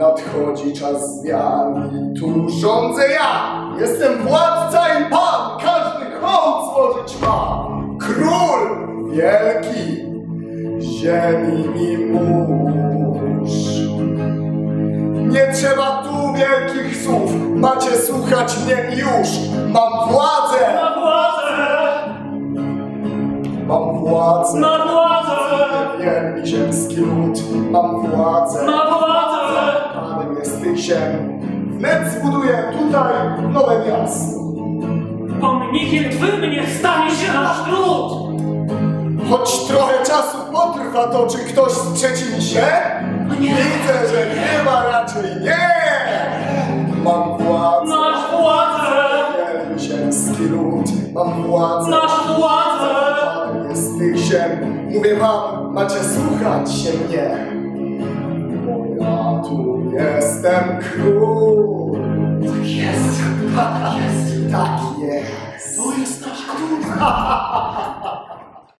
Nadchodzi czas zmian i tu rządzę ja. Jestem władca i pan, każdy hołd złożyć ma. Król wielki, ziemi i mórz. Nie trzeba tu wielkich słów, macie słuchać mnie już. Mam władzę, Na władzę! mam władzę. Na władzę! Wielki ziemski lud, mam władzę. Władzę! Tych ziem. Wnet zbuduję tutaj nowe miasto. Pomnikiem twym niech stanie się nasz lud! Choć trochę czasu potrwa to, czy ktoś sprzeciwi się? nie. Widzę, że chyba raczej nie. Mam władzę. Nasz władzę! Ziemski lud, mam władzę. Nasz władzę! Jest tych ziem. Mówię wam, macie słuchać się mnie. Tu jestem król. Jest! Tak jest! Tak jest. To jest nasz król!